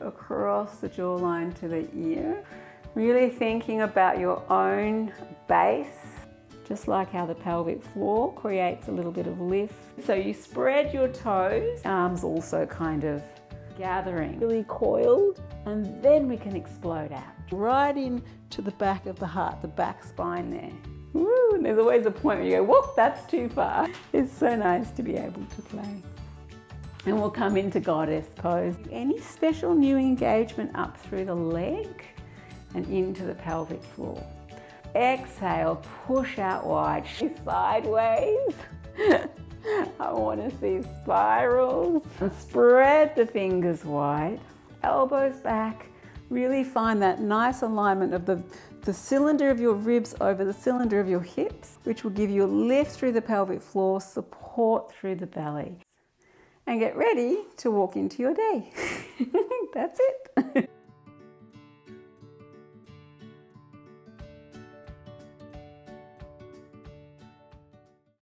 across the jawline to the ear. Really thinking about your own base, just like how the pelvic floor creates a little bit of lift. So you spread your toes, arms also kind of gathering, really coiled, and then we can explode out. Right into the back of the heart, the back spine there. Woo, and there's always a point where you go, whoop, that's too far. It's so nice to be able to play. And we'll come into goddess pose. Any special new engagement up through the leg? and into the pelvic floor. Exhale, push out wide, sideways. I want to see spirals. And spread the fingers wide, elbows back. Really find that nice alignment of the, the cylinder of your ribs over the cylinder of your hips, which will give you a lift through the pelvic floor, support through the belly. And get ready to walk into your day. That's it.